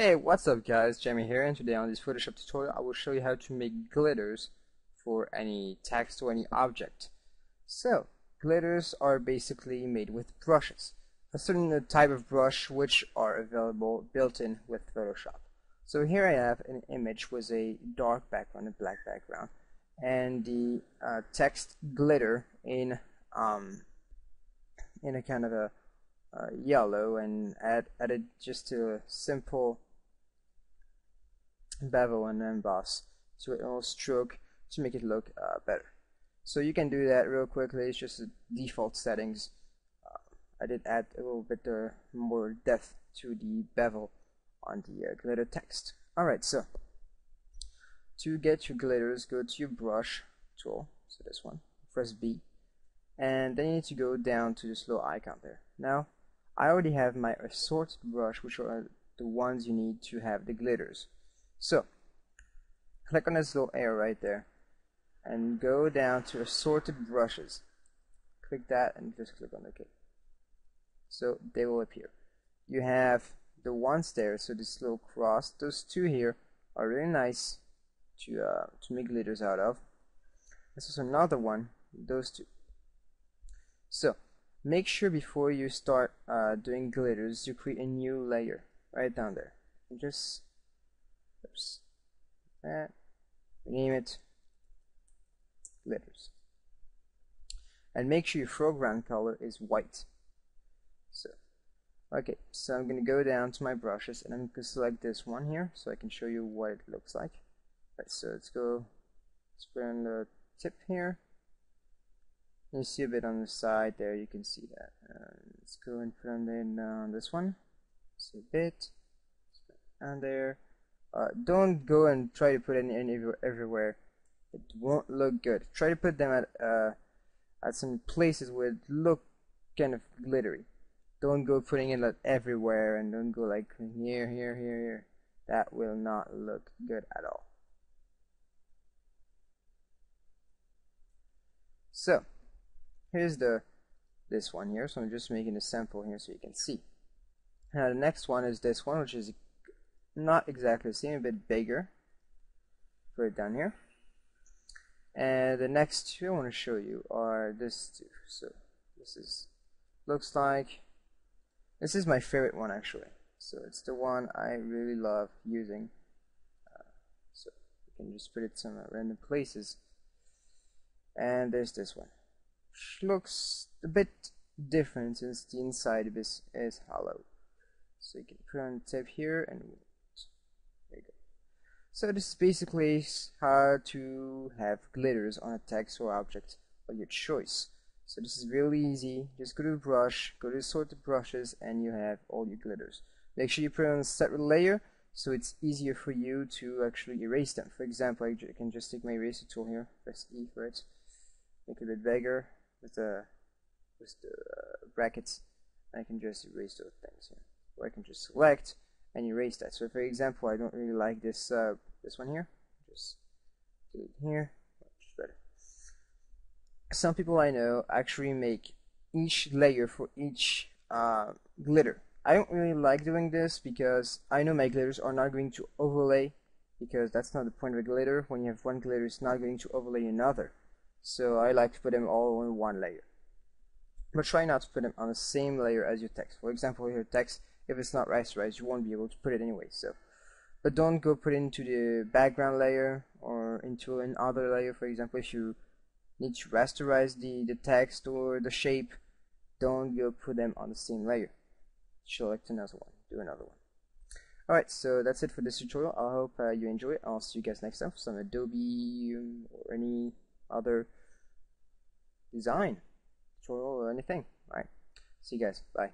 Hey, what's up guys, Jamie here and today on this Photoshop tutorial I will show you how to make glitters for any text or any object. So, glitters are basically made with brushes. A certain type of brush which are available built-in with Photoshop. So here I have an image with a dark background, a black background, and the uh, text glitter in um, in a kind of a uh, yellow and add added just to a simple bevel and emboss to a little stroke to make it look uh, better. So you can do that real quickly. It's just the default settings. Uh, I did add a little bit uh, more depth to the bevel on the uh, glitter text. Alright, so to get your glitters, go to your brush tool, so this one, press B, and then you need to go down to this little icon there. Now, I already have my assorted brush, which are the ones you need to have the glitters. So, click on this little arrow right there, and go down to assorted brushes. Click that and just click on OK. So they will appear. You have the ones there, so this little cross, those two here are really nice to uh, to make glitters out of. There's also another one, those two. So make sure before you start uh, doing glitters, you create a new layer right down there. And just oops, that, rename it letters. And make sure your foreground color is white. So Okay, so I'm going to go down to my brushes and I'm going to select this one here so I can show you what it looks like. Right, so let's go, put on the tip here. You see a bit on the side there, you can see that. Uh, let's go and put on, in, uh, on this one. See a bit. And there. Uh, don't go and try to put it in, in everywhere. It won't look good. Try to put them at uh, at some places where it look kind of glittery. Don't go putting it like everywhere and don't go like here here here here. That will not look good at all. So here's the this one here. So I'm just making a sample here so you can see. Now the next one is this one which is not exactly the same a bit bigger put it down here and the next two I want to show you are this two so this is looks like this is my favorite one actually. So it's the one I really love using. Uh, so you can just put it some random places. And there's this one. Which looks a bit different since the inside is, is hollow. So you can put on the tip here and. So this is basically how to have glitters on a text or object of your choice. So this is really easy. Just go to brush, go to the sorted brushes, and you have all your glitters. Make sure you put on a separate layer so it's easier for you to actually erase them. For example, I can just take my eraser tool here, press E for it, make it a bit bigger with the with the uh, brackets. And I can just erase those things here, or I can just select and erase that. So, for example, I don't really like this uh, this one here. Just delete here some people I know actually make each layer for each uh, glitter. I don't really like doing this because I know my glitters are not going to overlay because that's not the point of a glitter. When you have one glitter, it's not going to overlay another. So I like to put them all on one layer. But try not to put them on the same layer as your text. For example, your text, if it's not rasterized, you won't be able to put it anyway. So, But don't go put it into the background layer or into another layer. For example, if you need to rasterize the, the text or the shape, don't go put them on the same layer. Select another one, do another one. Alright, so that's it for this tutorial. I hope uh, you enjoy it. I'll see you guys next time for some Adobe um, or any other design tutorial or anything. Alright, see you guys. Bye.